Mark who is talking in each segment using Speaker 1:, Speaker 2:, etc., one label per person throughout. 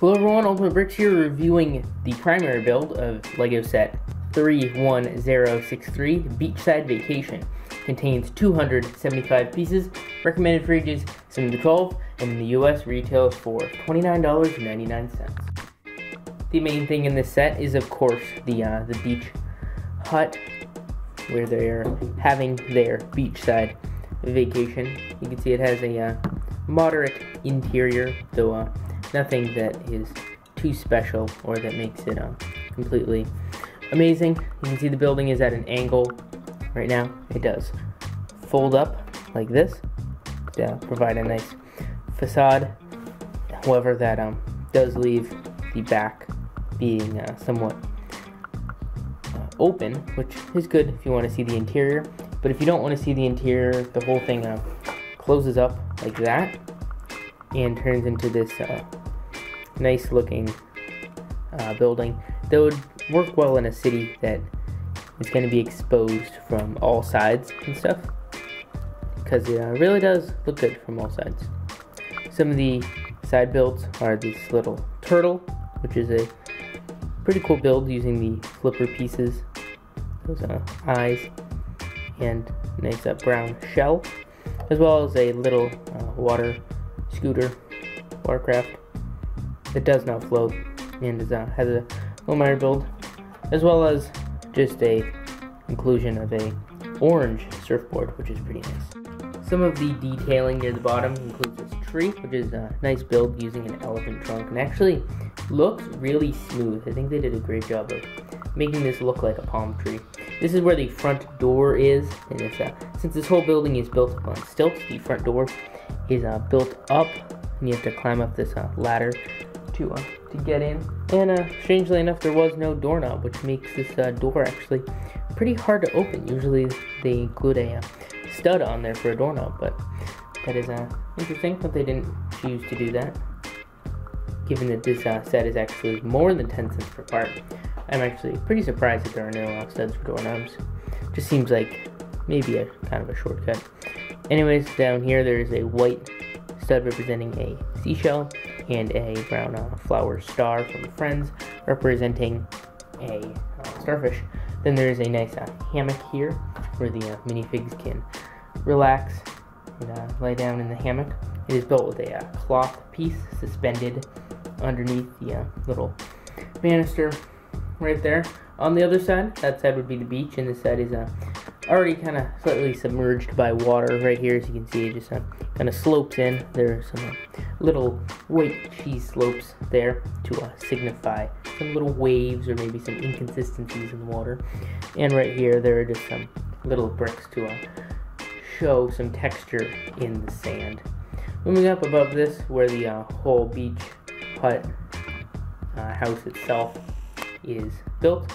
Speaker 1: Hello everyone, Ultimate Bricks here reviewing the primary build of LEGO set 31063 Beachside Vacation. Contains 275 pieces, recommended for ages 7 to 12, and in the US retails for $29.99. The main thing in this set is of course the, uh, the beach hut where they're having their beachside vacation. You can see it has a uh, moderate interior, though uh, nothing that is too special or that makes it uh, completely amazing. You can see the building is at an angle right now. It does fold up like this to provide a nice facade. However, that um, does leave the back being uh, somewhat uh, open, which is good if you want to see the interior. But if you don't want to see the interior, the whole thing uh, closes up like that and turns into this uh, nice looking uh, building that would work well in a city that is going to be exposed from all sides and stuff. Because it uh, really does look good from all sides. Some of the side builds are this little turtle, which is a pretty cool build using the flipper pieces, those uh, eyes, and nice uh, brown shell, as well as a little uh, water scooter, watercraft that does not float and is, has a little build, as well as just a inclusion of a orange surfboard, which is pretty nice. Some of the detailing near the bottom includes this tree, which is a nice build using an elephant trunk, and actually looks really smooth. I think they did a great job of making this look like a palm tree. This is where the front door is, and it's, uh, since this whole building is built on stilts, the front door is uh, built up, and you have to climb up this uh, ladder to uh, to get in. And uh, strangely enough, there was no doorknob, which makes this uh, door actually pretty hard to open. Usually, they include a uh, stud on there for a doorknob, but that is uh, interesting that they didn't choose to do that. Given that this uh, set is actually more than 10 cents per part, I'm actually pretty surprised that there are no studs for doorknobs. Just seems like maybe a kind of a shortcut. Anyways, down here there is a white stud representing a seashell and a brown uh, flower star from Friends representing a uh, starfish. Then there is a nice uh, hammock here where the uh, minifigs can relax and uh, lay down in the hammock. It is built with a uh, cloth piece suspended underneath the little banister right there. On the other side, that side would be the beach, and this side is already kind of slightly submerged by water right here. As you can see, it just kind of slopes in. There are some little white cheese slopes there to uh, signify some little waves or maybe some inconsistencies in the water. And right here, there are just some little bricks to uh, show some texture in the sand. Moving up above this, where the uh, whole beach hut uh, house itself is built,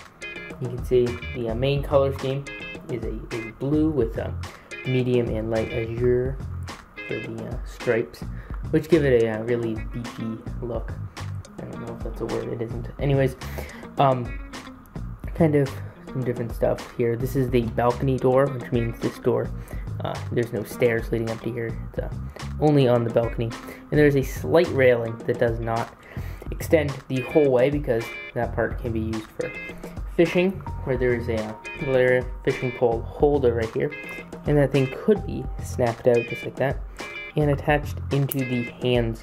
Speaker 1: you can see the uh, main color scheme is a is blue with a medium and light azure for the uh, stripes, which give it a uh, really beachy look. I don't know if that's a word, it isn't. Anyways, um, kind of some different stuff here. This is the balcony door, which means this door, uh, there's no stairs leading up to here. It's uh, only on the balcony. And there's a slight railing that does not extend the whole way because that part can be used for fishing, where there is a little fishing pole holder right here, and that thing could be snapped out just like that, and attached into the hands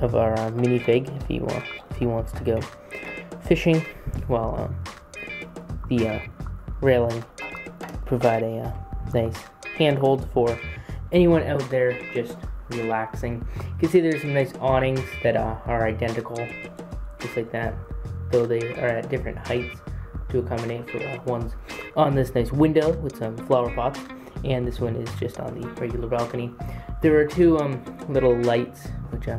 Speaker 1: of our uh, minifig if he wants if he wants to go fishing, while um, the uh, railing provide a uh, nice handhold for anyone out there just relaxing. You can see there's some nice awnings that uh, are identical, just like that, though they are at different heights to accommodate for uh, ones on this nice window with some flower pots, and this one is just on the regular balcony. There are two um, little lights, which uh,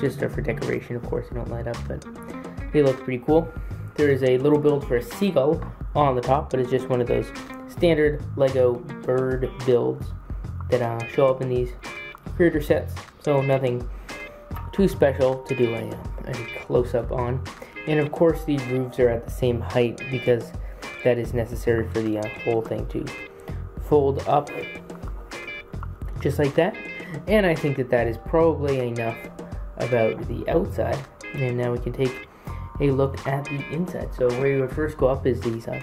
Speaker 1: just are for decoration, of course, they don't light up, but they look pretty cool. There is a little build for a seagull on the top, but it's just one of those standard Lego bird builds that uh, show up in these creator sets, so nothing too special to do a, a close-up on. And of course these roofs are at the same height because that is necessary for the uh, whole thing to fold up just like that. And I think that that is probably enough about the outside, and now we can take a look at the inside. So where you would first go up is these uh,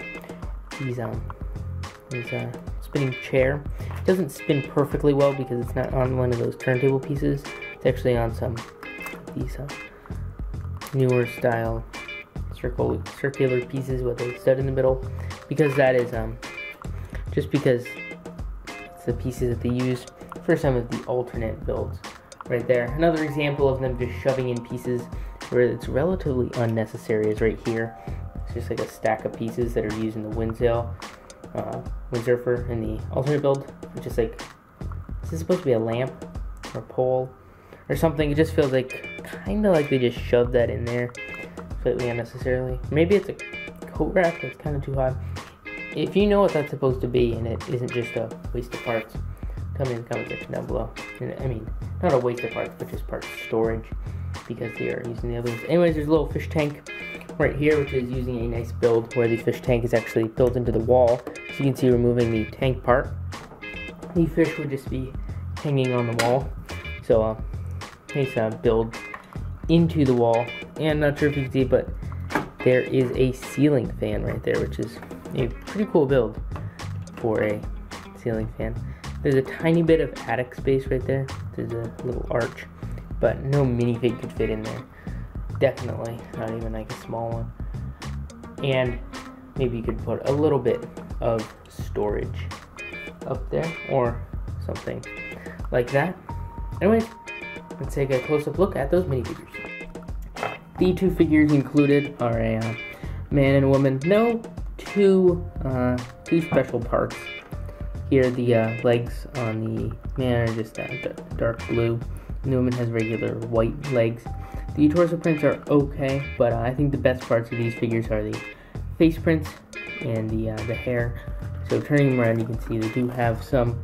Speaker 1: these um these uh, spinning chair. It doesn't spin perfectly well because it's not on one of those turntable pieces. It's actually on some these newer style circle circular pieces with a stud in the middle because that is um just because it's the pieces that they use for some of the alternate builds right there. Another example of them just shoving in pieces where it's relatively unnecessary is right here. It's just like a stack of pieces that are used in the windsail, uh, windsurfer in the alternate build. It's just like, is this supposed to be a lamp or a pole or something? It just feels like kind of like they just shoved that in there slightly unnecessarily. Maybe it's a coat rack that's kind of too high. If you know what that's supposed to be and it isn't just a waste of parts, me in the comment section down below. And, I mean, not a waste of parts, but just parts storage because they are using the others. Anyways, there's a little fish tank right here, which is using a nice build where the fish tank is actually built into the wall. So you can see removing the tank part. The fish would just be hanging on the wall. So, uh, nice uh, build into the wall. And not sure if you can see, but there is a ceiling fan right there, which is a pretty cool build for a ceiling fan. There's a tiny bit of attic space right there. There's a little arch, but no minifig could fit in there. Definitely not even like a small one. And maybe you could put a little bit of storage up there or something like that. Anyways, let's take a close-up look at those minifigures. The two figures included are a uh, man and a woman. No two uh, two special parts. Here, the uh, legs on the man are just uh, dark blue, and the woman has regular white legs. The torso prints are okay, but uh, I think the best parts of these figures are the face prints and the uh, the hair. So turning them around, you can see they do have some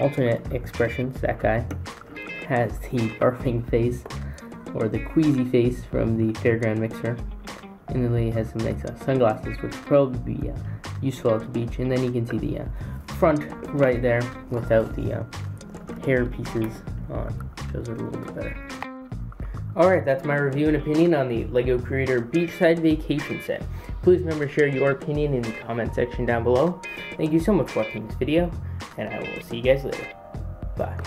Speaker 1: alternate expressions. That guy has the barfing face or the queasy face from the Fairground Mixer. And the lady has some nice uh, sunglasses, which will probably be uh, useful at the beach. And then you can see the uh, front right there without the uh, hair pieces on. Shows it a little bit better. Alright, that's my review and opinion on the LEGO Creator Beachside Vacation Set. Please remember to share your opinion in the comment section down below. Thank you so much for watching this video, and I will see you guys later. Bye.